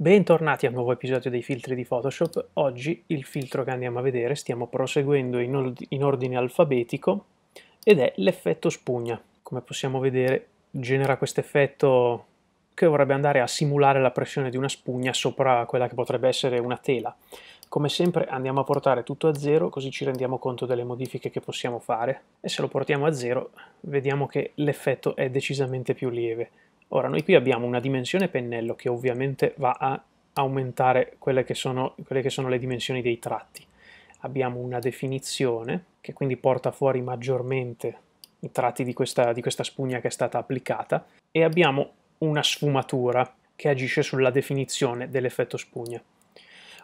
Bentornati a un nuovo episodio dei filtri di Photoshop. Oggi il filtro che andiamo a vedere, stiamo proseguendo in, or in ordine alfabetico, ed è l'effetto spugna. Come possiamo vedere genera questo effetto che vorrebbe andare a simulare la pressione di una spugna sopra quella che potrebbe essere una tela. Come sempre andiamo a portare tutto a zero così ci rendiamo conto delle modifiche che possiamo fare e se lo portiamo a zero vediamo che l'effetto è decisamente più lieve. Ora, noi qui abbiamo una dimensione pennello che ovviamente va a aumentare quelle che sono, quelle che sono le dimensioni dei tratti. Abbiamo una definizione che quindi porta fuori maggiormente i tratti di questa, di questa spugna che è stata applicata e abbiamo una sfumatura che agisce sulla definizione dell'effetto spugna.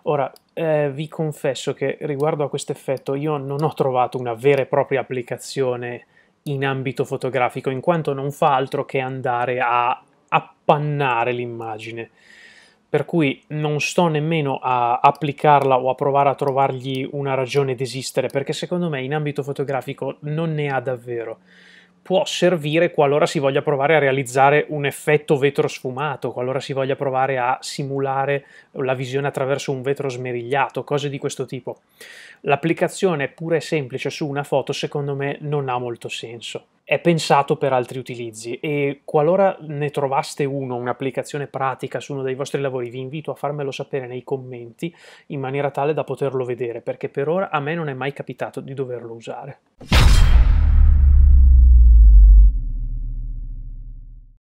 Ora, eh, vi confesso che riguardo a questo effetto io non ho trovato una vera e propria applicazione in ambito fotografico, in quanto non fa altro che andare a appannare l'immagine. Per cui non sto nemmeno a applicarla o a provare a trovargli una ragione d'esistere, perché secondo me in ambito fotografico non ne ha davvero può servire qualora si voglia provare a realizzare un effetto vetro sfumato, qualora si voglia provare a simulare la visione attraverso un vetro smerigliato, cose di questo tipo. L'applicazione pura e semplice su una foto secondo me non ha molto senso. È pensato per altri utilizzi e qualora ne trovaste uno, un'applicazione pratica su uno dei vostri lavori, vi invito a farmelo sapere nei commenti in maniera tale da poterlo vedere, perché per ora a me non è mai capitato di doverlo usare.